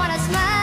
wanna smile.